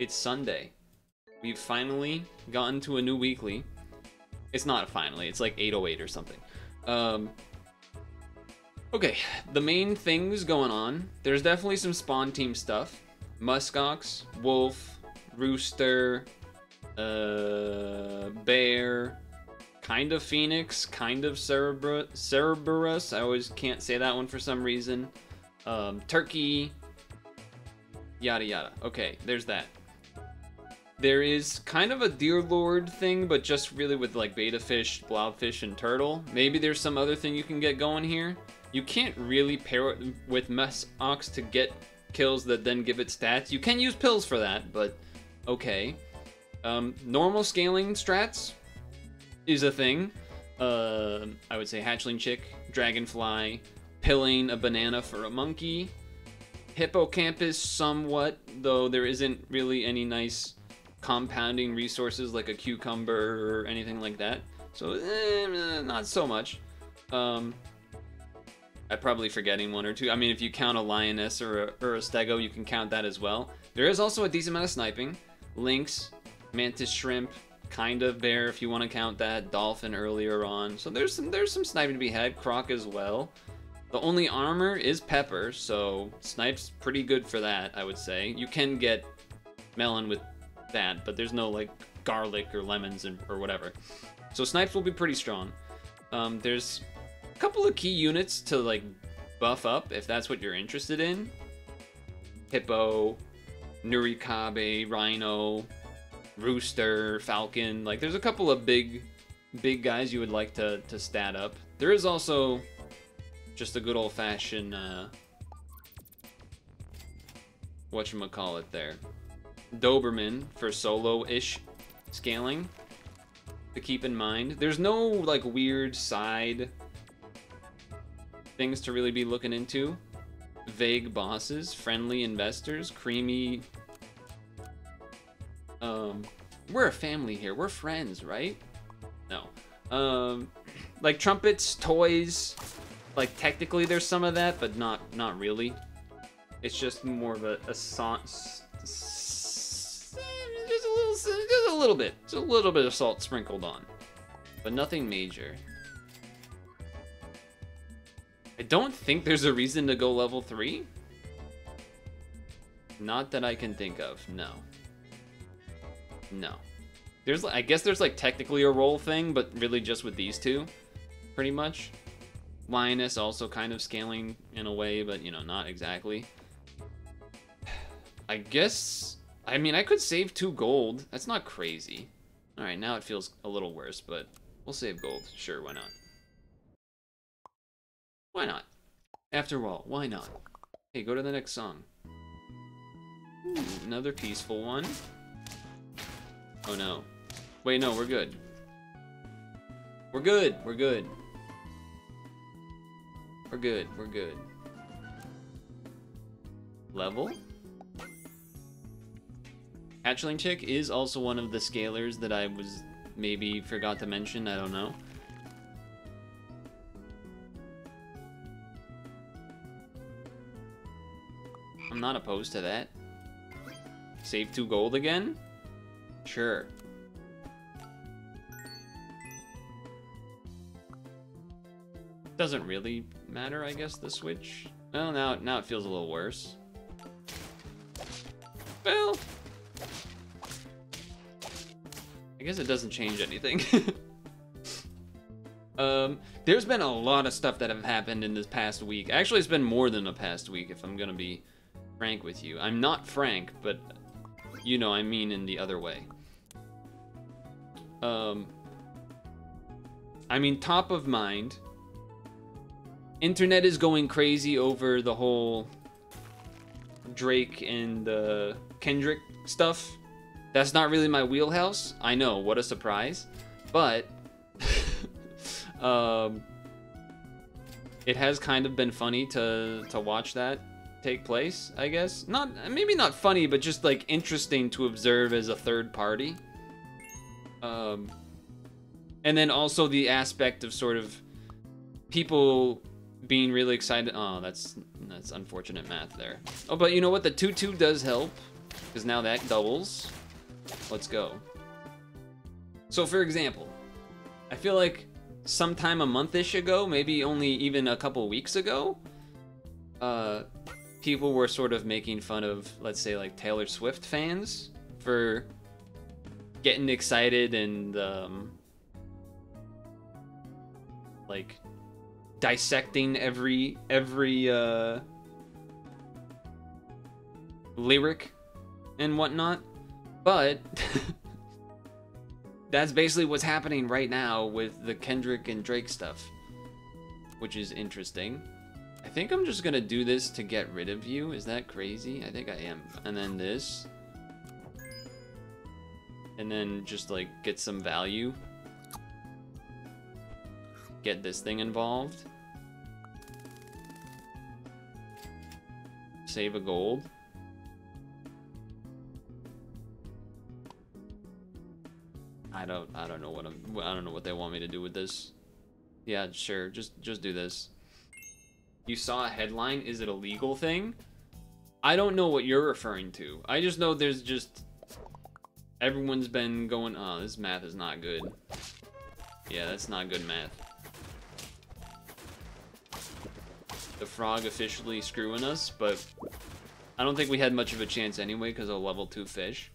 It's Sunday. We've finally gotten to a new weekly. It's not finally, it's like 808 or something. Um, okay, the main things going on. There's definitely some spawn team stuff. Muskox, Wolf, Rooster, uh, Bear, kind of Phoenix, kind of Cerebra- Cerberus. I always can't say that one for some reason. Um, Turkey, yada yada. Okay, there's that. There is kind of a Deer Lord thing, but just really with like beta fish, blobfish, and turtle. Maybe there's some other thing you can get going here. You can't really pair it with Mess Ox to get kills that then give it stats. You can use pills for that, but okay. Um, normal scaling strats is a thing. Uh, I would say hatchling chick, dragonfly, pilling a banana for a monkey, hippocampus somewhat, though there isn't really any nice compounding resources like a cucumber or anything like that. So eh, not so much. Um, I'm probably forgetting one or two. I mean, if you count a lioness or a, or a stego, you can count that as well. There is also a decent amount of sniping. Lynx, mantis shrimp, kind of bear if you want to count that. Dolphin earlier on. So there's some there's some sniping to be had. Croc as well. The only armor is pepper, so snipe's pretty good for that, I would say. You can get melon with that, but there's no like garlic or lemons and, or whatever. So snipes will be pretty strong. Um, there's a couple of key units to like buff up if that's what you're interested in. Hippo, Nurikabe, Rhino, Rooster, Falcon. Like there's a couple of big, big guys you would like to to stat up. There is also just a good old fashioned uh, what you call it there Doberman for solo-ish scaling to keep in mind. There's no like weird side things to really be looking into. Vague bosses, friendly investors, creamy. Um, we're a family here. We're friends, right? No. Um, like trumpets, toys. Like technically, there's some of that, but not not really. It's just more of a, a little bit, just a little bit of salt sprinkled on, but nothing major. I don't think there's a reason to go level three. Not that I can think of. No. No. There's, I guess there's like technically a roll thing, but really just with these two, pretty much. Lioness also kind of scaling in a way, but you know, not exactly. I guess, I mean, I could save two gold. That's not crazy. All right, now it feels a little worse, but we'll save gold. Sure, why not? Why not? After all, why not? Hey, go to the next song. Another peaceful one. Oh no. Wait, no, we're good. We're good, we're good. We're good, we're good. Level? Hatchling Chick is also one of the scalers that I was maybe forgot to mention, I don't know. I'm not opposed to that. Save two gold again? Sure. Doesn't really matter, I guess, the switch. Well, now, now it feels a little worse. Guess it doesn't change anything. um, there's been a lot of stuff that have happened in this past week. Actually, it's been more than a past week, if I'm gonna be frank with you. I'm not frank, but you know, I mean in the other way. Um, I mean, top of mind, internet is going crazy over the whole Drake and uh, Kendrick stuff. That's not really my wheelhouse. I know, what a surprise. But, um, it has kind of been funny to, to watch that take place, I guess. Not maybe not funny, but just like interesting to observe as a third party. Um, and then also the aspect of sort of people being really excited. Oh, that's that's unfortunate math there. Oh, but you know what? The 2-2 does help. Because now that doubles. Let's go. So for example, I feel like sometime a month-ish ago, maybe only even a couple weeks ago, uh, people were sort of making fun of, let's say, like Taylor Swift fans for getting excited and um, like dissecting every every uh, lyric and whatnot. But that's basically what's happening right now with the Kendrick and Drake stuff, which is interesting. I think I'm just gonna do this to get rid of you. Is that crazy? I think I am. And then this. And then just like get some value. Get this thing involved. Save a gold. I don't I don't know what I'm I don't know what they want me to do with this. Yeah, sure. Just just do this. You saw a headline, is it a legal thing? I don't know what you're referring to. I just know there's just everyone's been going, "Oh, this math is not good." Yeah, that's not good math. The frog officially screwing us, but I don't think we had much of a chance anyway because of level 2 fish.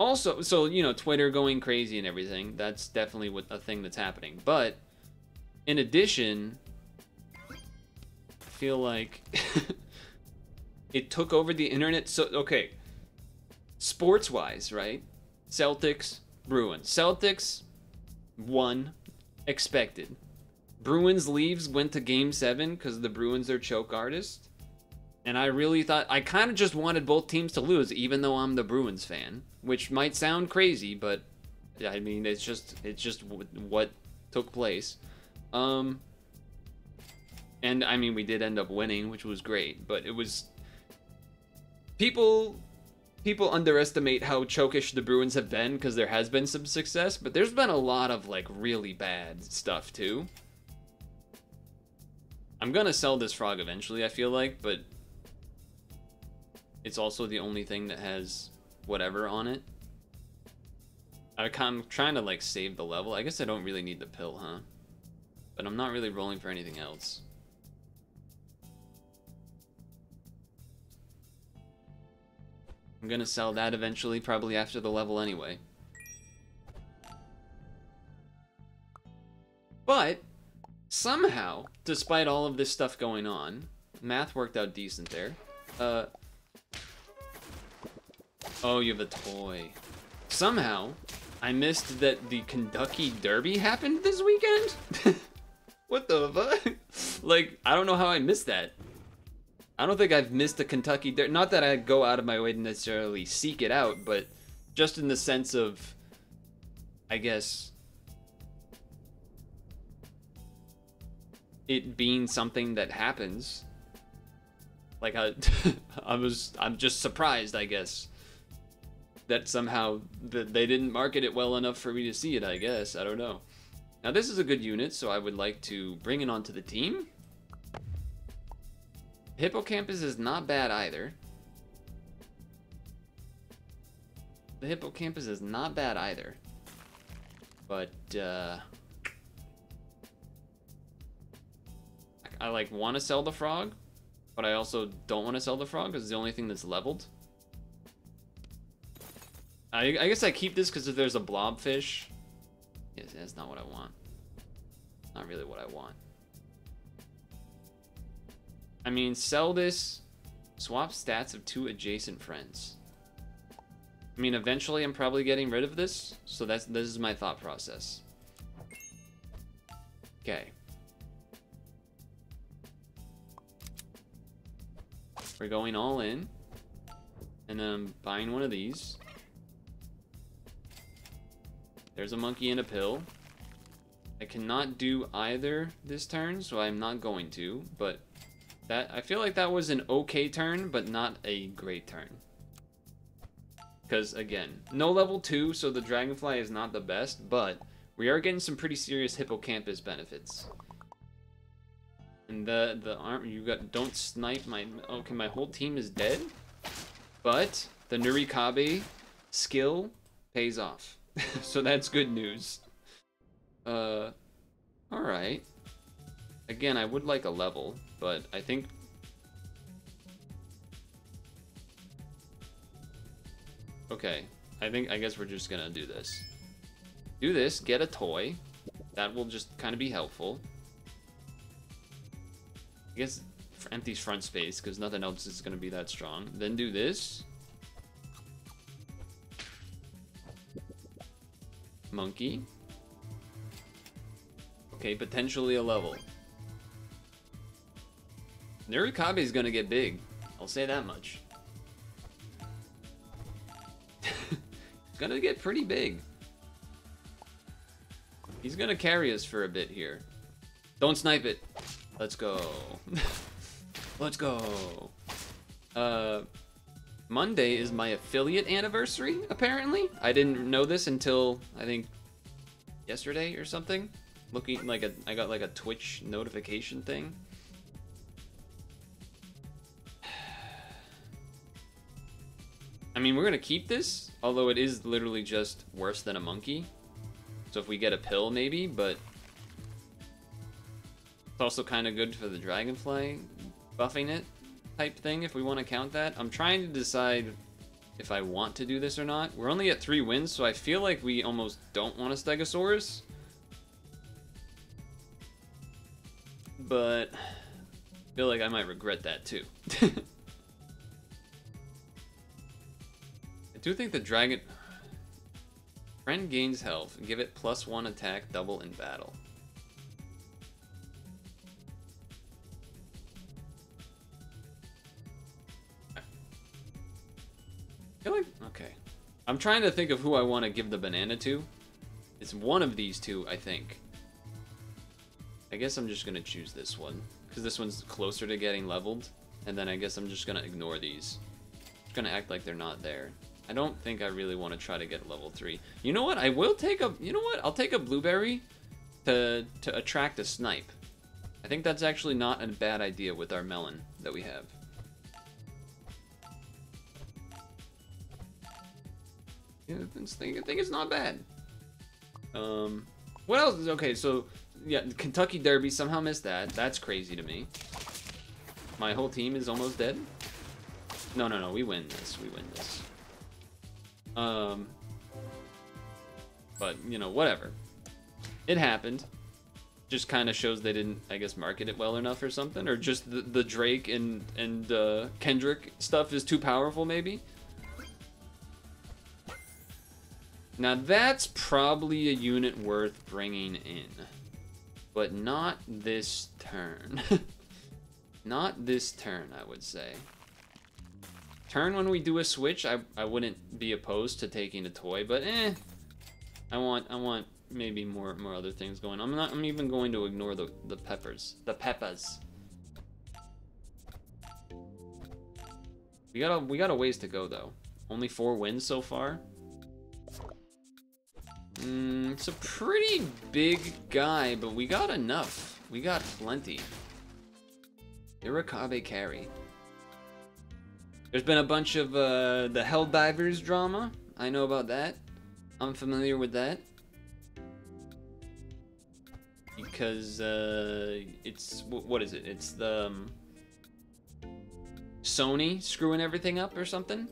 Also, so, you know, Twitter going crazy and everything, that's definitely what a thing that's happening. But, in addition, I feel like it took over the internet. So, okay, sports-wise, right? Celtics, Bruins. Celtics won, expected. Bruins leaves, went to game seven because the Bruins are choke artists. And I really thought, I kind of just wanted both teams to lose, even though I'm the Bruins fan, which might sound crazy, but I mean, it's just, it's just what took place. Um, and I mean, we did end up winning, which was great, but it was, people, people underestimate how chokish the Bruins have been because there has been some success, but there's been a lot of like really bad stuff too. I'm gonna sell this frog eventually, I feel like, but it's also the only thing that has whatever on it. I'm trying to like save the level. I guess I don't really need the pill, huh? But I'm not really rolling for anything else. I'm gonna sell that eventually, probably after the level anyway. But, somehow, despite all of this stuff going on, math worked out decent there. Uh, Oh, you have a toy. Somehow, I missed that the Kentucky Derby happened this weekend? what the fuck? like, I don't know how I missed that. I don't think I've missed a Kentucky Derby. Not that I go out of my way to necessarily seek it out, but just in the sense of, I guess, it being something that happens. Like I, I was, I'm just surprised, I guess that somehow that they didn't market it well enough for me to see it, I guess. I don't know. Now this is a good unit, so I would like to bring it onto the team. Hippocampus is not bad either. The Hippocampus is not bad either. But, uh... I, I like, want to sell the frog, but I also don't want to sell the frog because it's the only thing that's leveled. I, I guess I keep this because if there's a blobfish... Yes, that's not what I want. Not really what I want. I mean, sell this, swap stats of two adjacent friends. I mean, eventually I'm probably getting rid of this, so that's this is my thought process. Okay. We're going all in. And then I'm buying one of these. There's a monkey and a pill. I cannot do either this turn, so I'm not going to, but that I feel like that was an okay turn, but not a great turn. Because, again, no level 2, so the Dragonfly is not the best, but we are getting some pretty serious Hippocampus benefits. And the the arm you got don't snipe my okay my whole team is dead. But the Nurikabe skill pays off. so that's good news. Uh, alright. Again, I would like a level, but I think... Okay, I think, I guess we're just gonna do this. Do this, get a toy. That will just kind of be helpful. Guess empties front space, because nothing else is gonna be that strong. Then do this. Monkey. Okay, potentially a level. Nurikabe is gonna get big. I'll say that much. it's gonna get pretty big. He's gonna carry us for a bit here. Don't snipe it. Let's go. Let's go. Uh, Monday is my affiliate anniversary, apparently. I didn't know this until, I think, yesterday or something. Looking like a, I got like a Twitch notification thing. I mean, we're gonna keep this, although it is literally just worse than a monkey. So if we get a pill, maybe, but it's also kind of good for the dragonfly, buffing it type thing, if we want to count that. I'm trying to decide if I want to do this or not. We're only at three wins, so I feel like we almost don't want a Stegosaurus. But I feel like I might regret that too. I do think the dragon... Friend gains health. Give it plus one attack, double in battle. Okay. I'm trying to think of who I want to give the banana to. It's one of these two, I think. I guess I'm just gonna choose this one. Because this one's closer to getting leveled. And then I guess I'm just gonna ignore these. I'm gonna act like they're not there. I don't think I really want to try to get level 3. You know what? I will take a... You know what? I'll take a blueberry to, to attract a snipe. I think that's actually not a bad idea with our melon that we have. Yeah, I think, I think it's not bad. Um, what else? Okay, so yeah, Kentucky Derby somehow missed that. That's crazy to me. My whole team is almost dead. No, no, no. We win this. We win this. Um, but you know, whatever. It happened. Just kind of shows they didn't, I guess, market it well enough or something, or just the, the Drake and and uh, Kendrick stuff is too powerful, maybe. Now that's probably a unit worth bringing in, but not this turn. not this turn, I would say. Turn when we do a switch, I, I wouldn't be opposed to taking a toy, but eh. I want I want maybe more more other things going. I'm not I'm even going to ignore the the peppers. The peppers. We got a we got a ways to go though. Only four wins so far. Mm, it's a pretty big guy, but we got enough. We got plenty. Nurikabe carry. There's been a bunch of uh, the Helldivers drama. I know about that. I'm familiar with that. Because uh, it's, what is it? It's the um, Sony screwing everything up or something.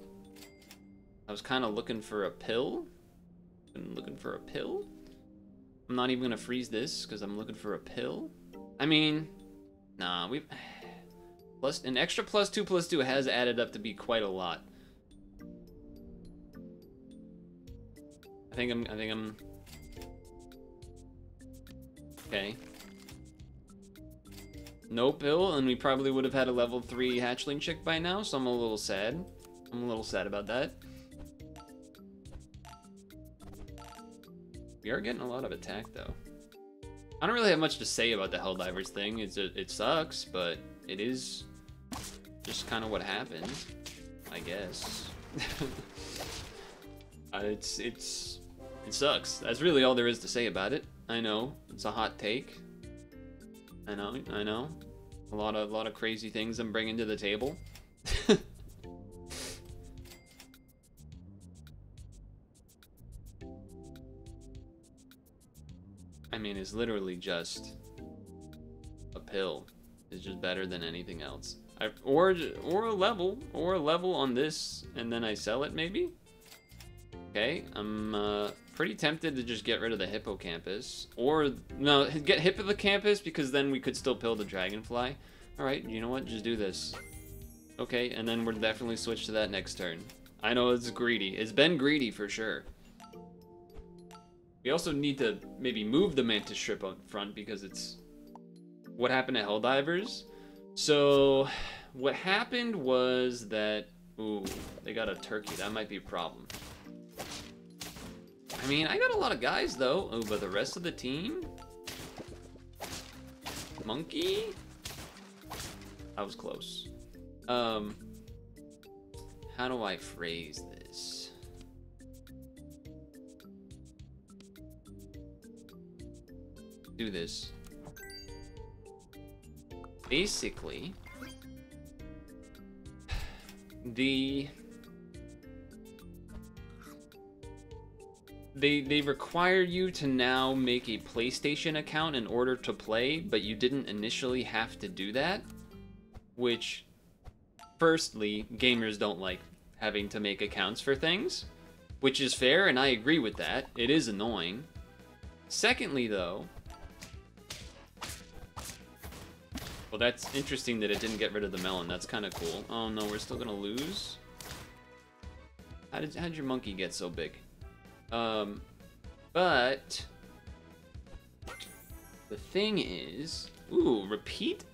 I was kind of looking for a pill. Been looking for a pill. I'm not even gonna freeze this because I'm looking for a pill. I mean, nah, we Plus, an extra plus two plus two has added up to be quite a lot. I think I'm, I think I'm... Okay. No pill, and we probably would have had a level 3 hatchling chick by now, so I'm a little sad. I'm a little sad about that. We are getting a lot of attack, though. I don't really have much to say about the Helldivers thing. It's a, it sucks, but it is just kind of what happened, I guess. uh, it's it's it sucks. That's really all there is to say about it. I know it's a hot take. I know, I know. A lot of a lot of crazy things I'm bringing to the table. mean, is literally just a pill. It's just better than anything else. I, or or a level, or a level on this, and then I sell it maybe. Okay, I'm uh, pretty tempted to just get rid of the hippocampus, or no, get hippocampus because then we could still pill the dragonfly. All right, you know what? Just do this. Okay, and then we'll definitely switch to that next turn. I know it's greedy. It's been greedy for sure. We also need to maybe move the mantis shrimp up front because it's what happened to Helldivers. So what happened was that ooh, they got a turkey. That might be a problem. I mean, I got a lot of guys though. Oh, but the rest of the team? Monkey? I was close. Um, how do I phrase this? Do this. Basically, the they they require you to now make a PlayStation account in order to play, but you didn't initially have to do that, which firstly, gamers don't like having to make accounts for things, which is fair and I agree with that. It is annoying. Secondly, though, well, that's interesting that it didn't get rid of the melon. That's kind of cool. Oh no, we're still gonna lose. How did how did your monkey get so big? Um, but the thing is, ooh, repeat.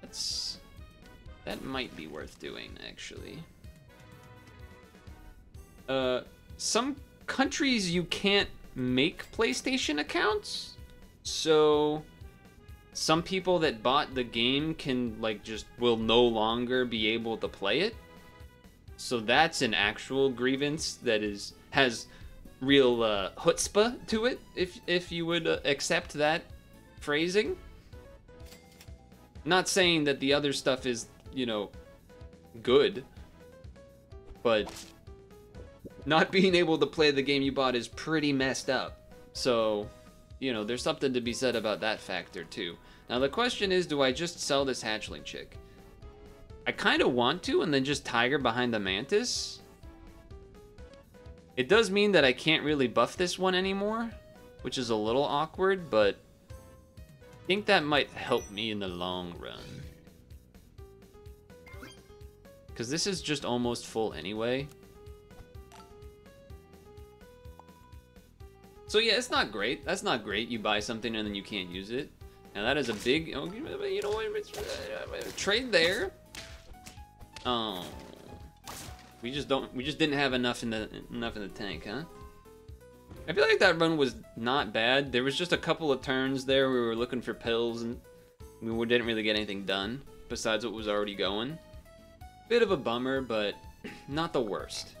That's that might be worth doing actually. Uh, some countries you can't make PlayStation accounts, so some people that bought the game can like just will no longer be able to play it. So that's an actual grievance that is has real uh, chutzpah to it, if if you would uh, accept that phrasing. Not saying that the other stuff is, you know, good, but not being able to play the game you bought is pretty messed up. So, you know, there's something to be said about that factor too. Now the question is, do I just sell this hatchling chick? I kind of want to and then just tiger behind the mantis. It does mean that I can't really buff this one anymore, which is a little awkward, but I think that might help me in the long run. Because this is just almost full anyway. So yeah, it's not great. That's not great. You buy something and then you can't use it. Now that is a big, oh, you know what, uh, uh, trade there. Oh, we just don't. We just didn't have enough in the enough in the tank, huh? I feel like that run was not bad. There was just a couple of turns there we were looking for pills and we didn't really get anything done besides what was already going. Bit of a bummer, but not the worst.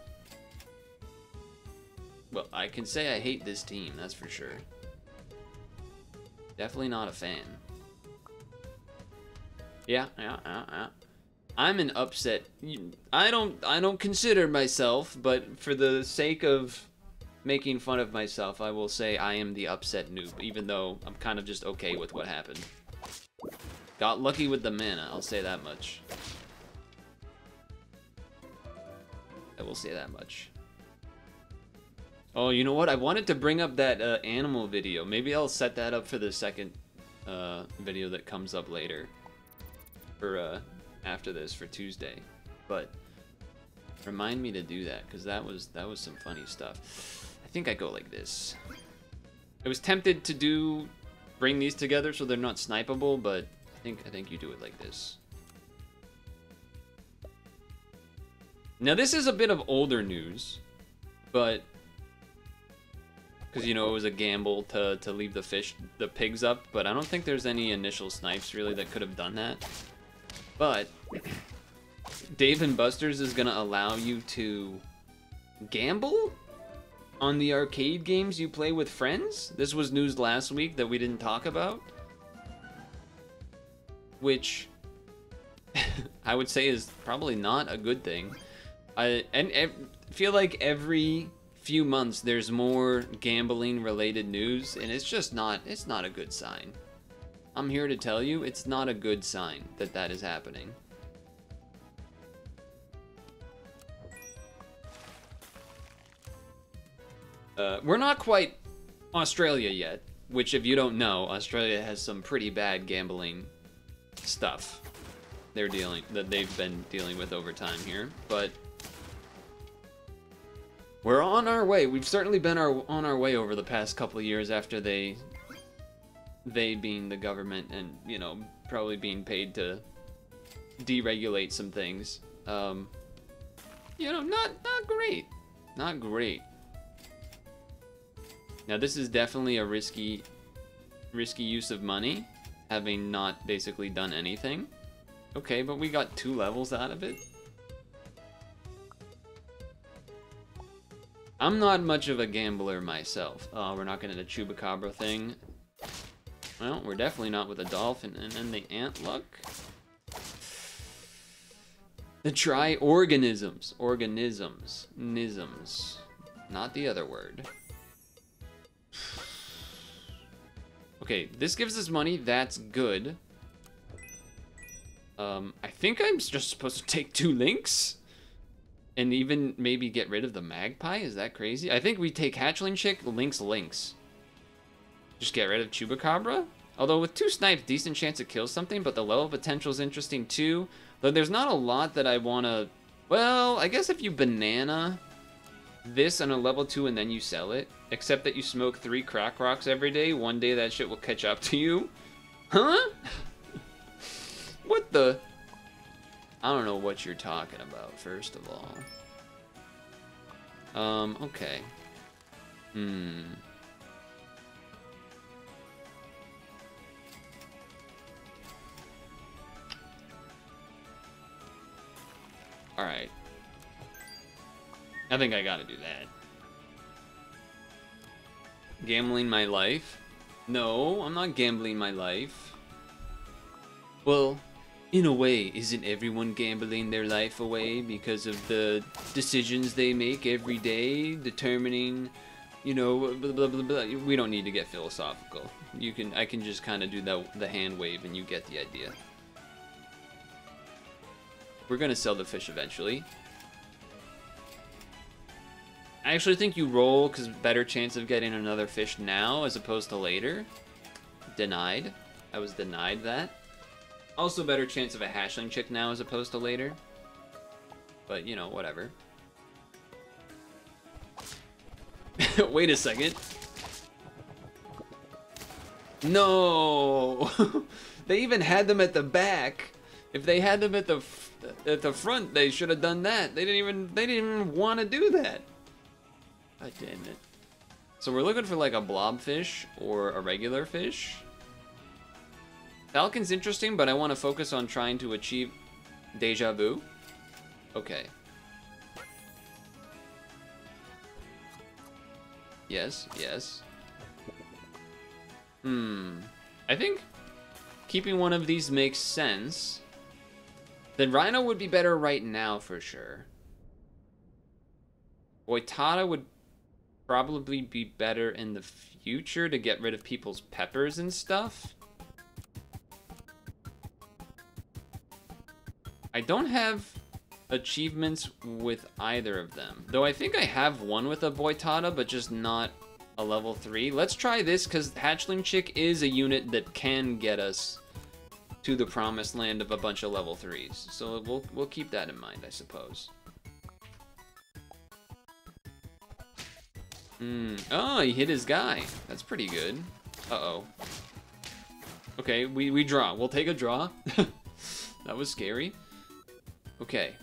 Well, I can say I hate this team, that's for sure. Definitely not a fan. Yeah, yeah, yeah, yeah. I'm an upset. I don't I don't consider myself, but for the sake of making fun of myself, I will say I am the upset noob, even though I'm kind of just okay with what happened. Got lucky with the mana, I'll say that much. I will say that much. Oh, you know what? I wanted to bring up that uh, animal video. Maybe I'll set that up for the second uh, video that comes up later. For uh, after this for Tuesday. But remind me to do that because that was that was some funny stuff. I think I go like this. I was tempted to do bring these together so they're not snipeable, but I think I think you do it like this. Now this is a bit of older news, but because you know it was a gamble to to leave the fish the pigs up, but I don't think there's any initial snipes really that could have done that. But Dave and Buster's is gonna allow you to gamble on the arcade games you play with friends. This was news last week that we didn't talk about. Which I would say is probably not a good thing. I and, and feel like every few months there's more gambling related news and it's just not it's not a good sign. I'm here to tell you it's not a good sign that that is happening. Uh, we're not quite Australia yet, which if you don't know, Australia has some pretty bad gambling stuff they're dealing that they've been dealing with over time here, but we're on our way. We've certainly been our, on our way over the past couple of years after they they being the government and, you know, probably being paid to deregulate some things. Um, you know, not not great. Not great. Now this is definitely a risky risky use of money, having not basically done anything. Okay, but we got two levels out of it. I'm not much of a gambler myself. Oh, we're not going to the Chupacabra thing. Well, we're definitely not with a dolphin. And then the ant luck. The tri-organisms. Organisms. Nisms. Not the other word. Okay, this gives us money. That's good. Um, I think I'm just supposed to take two Lynx? And even maybe get rid of the magpie? Is that crazy? I think we take hatchling chick, Lynx, Lynx. Just get rid of Chupacabra? Although with two snipes, decent chance to kill something, but the level potential is interesting too. Though there's not a lot that I want to... Well, I guess if you banana this on a level 2 and then you sell it, except that you smoke three crack rocks every day, one day that shit will catch up to you. Huh? what the... I don't know what you're talking about, first of all. Um, okay. Hmm. Alright. I think I gotta do that. Gambling my life? No, I'm not gambling my life. Well, in a way, isn't everyone gambling their life away because of the decisions they make every day, determining, you know, blah, blah, blah, blah. we don't need to get philosophical. You can, I can just kind of do the, the hand wave and you get the idea. We're gonna sell the fish eventually. I actually think you roll because better chance of getting another fish now as opposed to later. Denied. I was denied that. Also better chance of a hatchling chick now as opposed to later. But, you know, whatever. Wait a second. No! they even had them at the back. If they had them at the at the front, they should have done that. They didn't even they didn't even want to do that. God damn it. So we're looking for like a blobfish or a regular fish. Falcon's interesting, but I want to focus on trying to achieve deja vu. Okay. Yes, yes. Hmm. I think keeping one of these makes sense. Then Rhino would be better right now for sure. Boitada would probably be better in the future to get rid of people's peppers and stuff. I don't have achievements with either of them. Though I think I have one with a Boitada, but just not a level 3. Let's try this, because Hatchling Chick is a unit that can get us to the promised land of a bunch of level 3s. So we'll, we'll keep that in mind, I suppose. Hmm. Oh, he hit his guy. That's pretty good. Uh-oh. Okay, we, we draw. We'll take a draw. that was scary. Okay.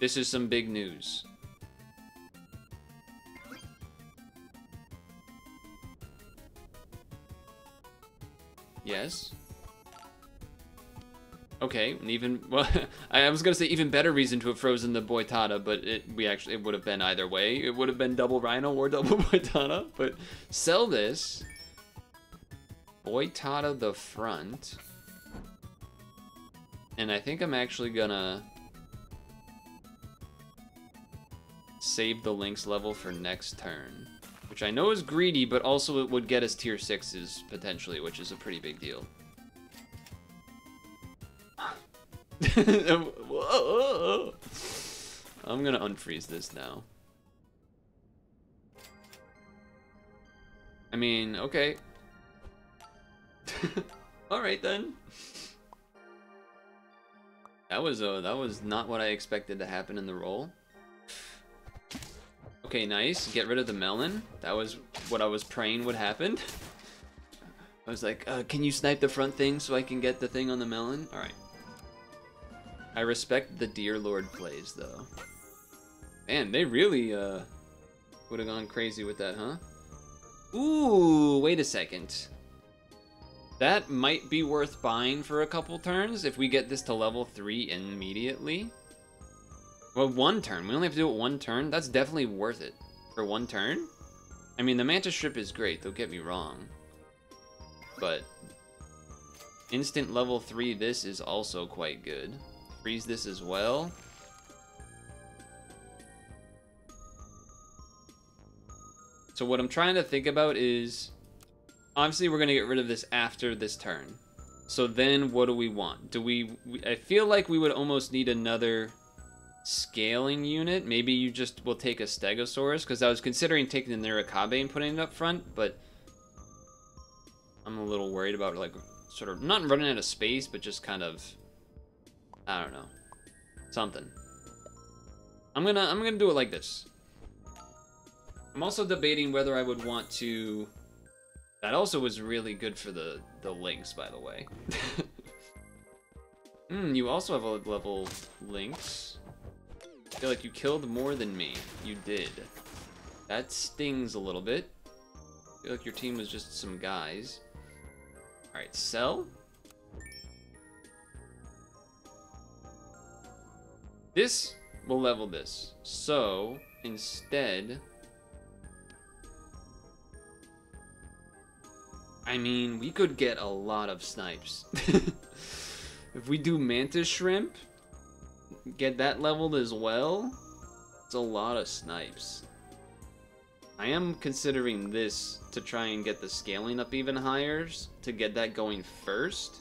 This is some big news. Yes. Okay, and even well, I was gonna say even better reason to have frozen the Boitada, but it we actually it would have been either way. It would have been double Rhino or double Boitada. But sell this. Boitada the front. And I think I'm actually gonna save the Lynx level for next turn. Which I know is greedy, but also it would get us tier 6s potentially, which is a pretty big deal. I'm gonna unfreeze this now. I mean, okay. Alright then. That was uh that was not what I expected to happen in the roll. Okay, nice. Get rid of the melon. That was what I was praying would happen. I was like, uh, can you snipe the front thing so I can get the thing on the melon? Alright. I respect the Deer Lord plays, though. Man, they really uh, would have gone crazy with that, huh? Ooh, wait a second. That might be worth buying for a couple turns if we get this to level 3 immediately. Well, one turn. We only have to do it one turn. That's definitely worth it. For one turn? I mean, the Mantis Shrimp is great, don't get me wrong. But... Instant level 3, this is also quite good. Freeze this as well. So what I'm trying to think about is... Obviously, we're going to get rid of this after this turn. So then, what do we want? Do we... I feel like we would almost need another scaling unit. Maybe you just will take a Stegosaurus, because I was considering taking the Nurikabe and putting it up front, but I'm a little worried about, like, sort of, not running out of space, but just kind of, I don't know, something. I'm gonna, I'm gonna do it like this. I'm also debating whether I would want to, that also was really good for the, the Lynx, by the way. Hmm, you also have a level Lynx. I feel like you killed more than me. You did. That stings a little bit. I feel like your team was just some guys. Alright, sell. This will level this. So, instead... I mean, we could get a lot of snipes. if we do Mantis Shrimp, get that leveled as well, it's a lot of snipes. I am considering this to try and get the scaling up even higher, to get that going first.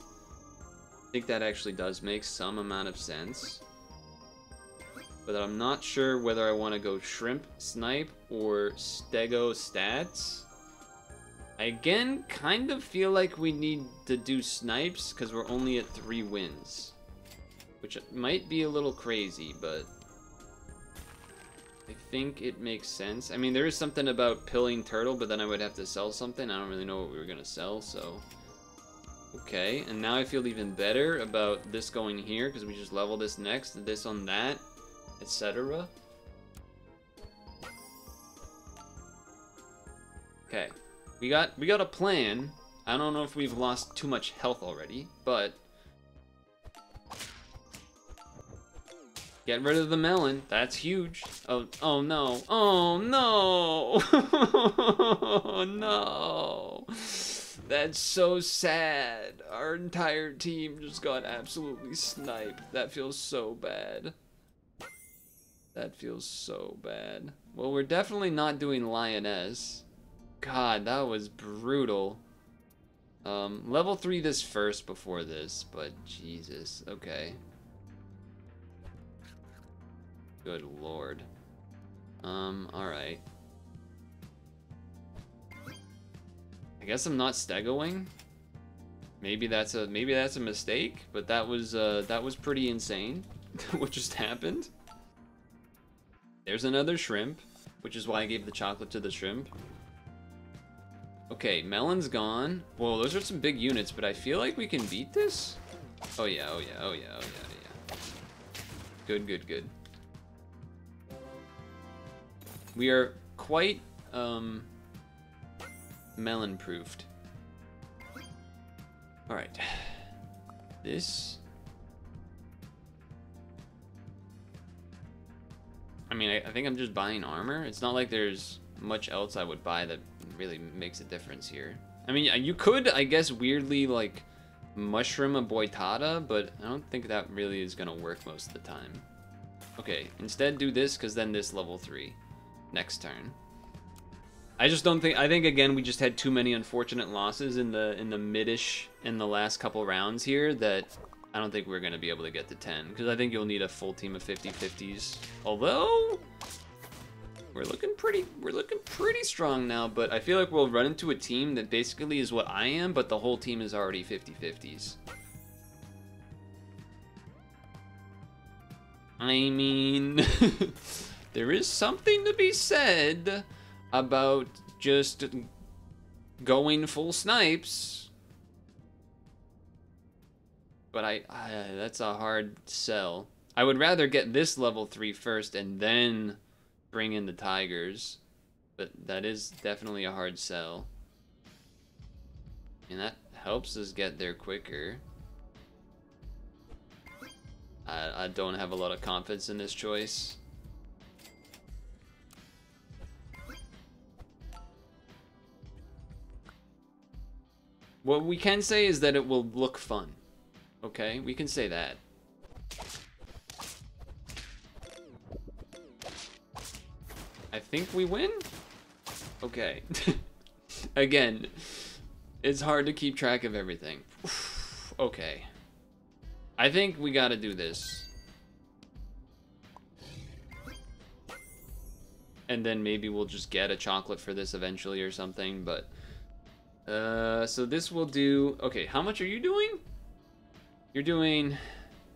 I think that actually does make some amount of sense. But I'm not sure whether I want to go Shrimp Snipe or Stego Stats. I again kind of feel like we need to do Snipes because we're only at three wins. Which might be a little crazy, but I think it makes sense. I mean, there is something about pilling turtle, but then I would have to sell something. I don't really know what we were going to sell, so... Okay, and now I feel even better about this going here, because we just level this next, this on that, etc. Okay, we got we got a plan. I don't know if we've lost too much health already, but Get rid of the melon. That's huge. Oh, oh no. Oh no. oh no. That's so sad. Our entire team just got absolutely sniped. That feels so bad. That feels so bad. Well, we're definitely not doing Lioness. God, that was brutal. Um, level 3 this first before this, but Jesus. Okay. Good lord. Um, alright. I guess I'm not stegoing. Maybe that's a maybe that's a mistake, but that was uh that was pretty insane what just happened. There's another shrimp, which is why I gave the chocolate to the shrimp. Okay, melon's gone. Whoa, those are some big units, but I feel like we can beat this? Oh yeah, oh yeah, oh yeah, oh yeah, yeah. Good, good, good. We are quite um, melon-proofed. Alright. This... I mean, I, I, think I'm just buying armor. It's not like there's much else I would buy that really makes a difference here. I mean, you could, I guess, weirdly, like, mushroom a Boitada, but I don't think that really is going to work most of the time. Okay, instead do this, because then this level 3. Next turn. I just don't think... I think, again, we just had too many unfortunate losses in the in the midish in the last couple rounds here that I don't think we're going to be able to get to 10. Because I think you'll need a full team of 50-50s. Although... We're looking pretty we're looking pretty strong now, but I feel like we'll run into a team that basically is what I am, but the whole team is already 50-50s. I mean, there is something to be said about just going full snipes. But I, I that's a hard sell. I would rather get this level 3 first and then bring in the Tigers. But that is definitely a hard sell. And that helps us get there quicker. I, I don't have a lot of confidence in this choice. What we can say is that it will look fun. Okay, we can say that. I think we win? Okay. Again, it's hard to keep track of everything. okay. I think we gotta do this. And then maybe we'll just get a chocolate for this eventually or something, but... Uh, so this will do... Okay, how much are you doing? You're doing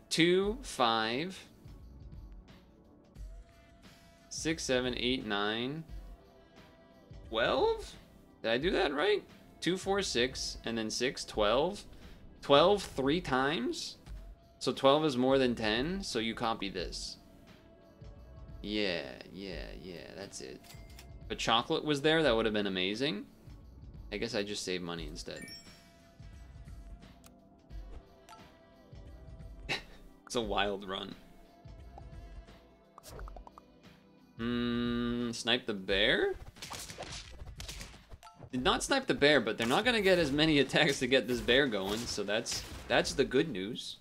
two, five, six, seven, eight, nine, twelve? Did I do that right? Two, four, six, and then six, twelve. Twelve three times? So 12 is more than 10, so you copy this. Yeah, yeah, yeah, that's it. If chocolate was there, that would have been amazing. I guess I just saved money instead. it's a wild run. Hmm, snipe the bear? Did not snipe the bear, but they're not gonna get as many attacks to get this bear going, so that's that's the good news.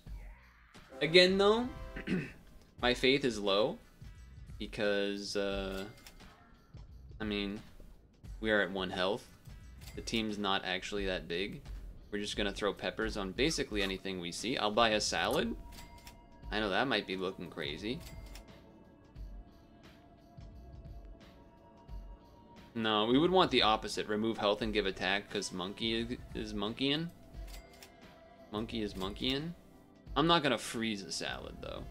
Again, though, my faith is low because, uh, I mean, we are at one health. The team's not actually that big. We're just gonna throw peppers on basically anything we see. I'll buy a salad. I know that might be looking crazy. No, we would want the opposite. Remove health and give attack because monkey is monkeying. Monkey is monkeying. I'm not gonna freeze a salad though.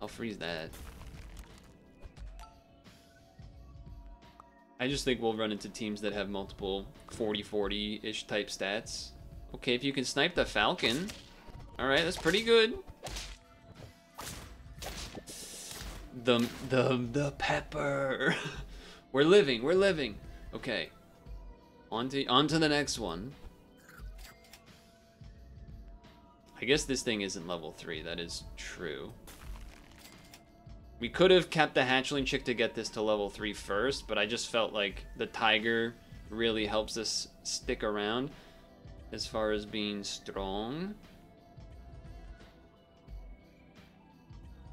I'll freeze that. I just think we'll run into teams that have multiple 40-40-ish type stats. Okay, if you can snipe the Falcon. Alright, that's pretty good. The, the, the pepper. we're living, we're living. Okay. On to, on to the next one. I guess this thing isn't level 3, that is true. We could have kept the hatchling chick to get this to level 3 first, but I just felt like the tiger really helps us stick around as far as being strong.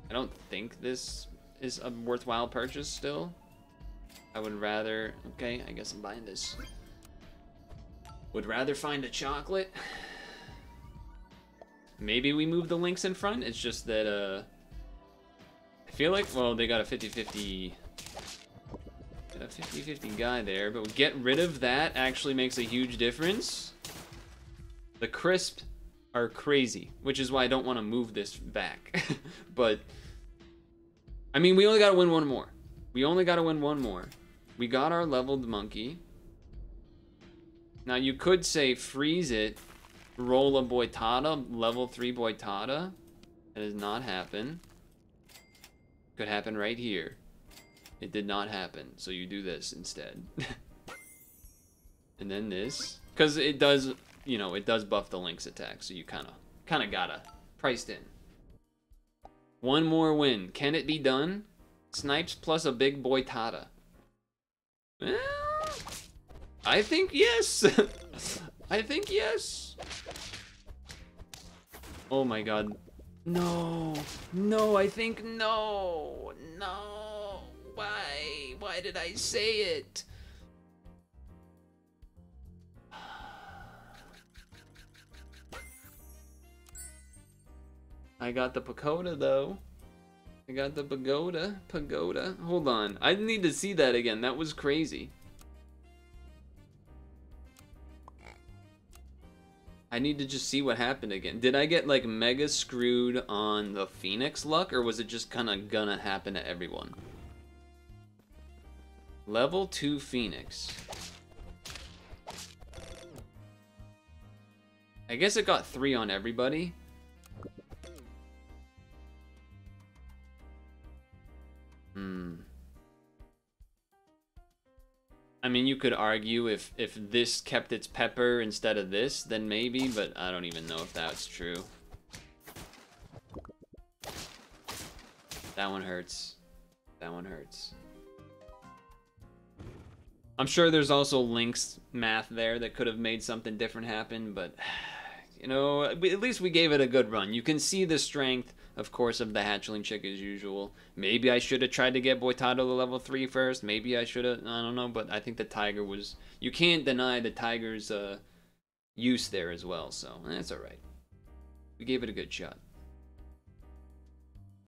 I don't think this is a worthwhile purchase still. I would rather... Okay, I guess I'm buying this. Would rather find a chocolate. Maybe we move the Lynx in front. It's just that, uh... I feel like, well, they got a 50-50... Got a 50-50 guy there, but get rid of that actually makes a huge difference. The crisp are crazy, which is why I don't want to move this back. but, I mean, we only got to win one more. We only got to win one more. We got our leveled monkey. Now, you could say freeze it roll a Boitata, level 3 Boitata. That does not happen. Could happen right here. It did not happen, so you do this instead. and then this. Because it does, you know, it does buff the Lynx attack, so you kind of kind of gotta priced in. One more win. Can it be done? Snipes plus a big Boitata. Well, eh, I think yes. I think yes. Oh my god. No. No, I think no. No. Why? Why did I say it? I got the pagoda though. I got the pagoda. Pagoda. Hold on. I need to see that again. That was crazy. I need to just see what happened again. Did I get like mega screwed on the Phoenix luck or was it just kind of gonna happen to everyone? Level 2 Phoenix. I guess it got 3 on everybody. I mean, you could argue if if this kept its pepper instead of this, then maybe, but I don't even know if that's true. That one hurts. That one hurts. I'm sure there's also Lynx math there that could have made something different happen, but you know, at least we gave it a good run. You can see the strength of course, of the hatchling chick as usual. Maybe I should have tried to get Boitata to level 3 first. Maybe I should have, I don't know, but I think the Tiger was, you can't deny the Tiger's uh, use there as well, so that's alright. We gave it a good shot.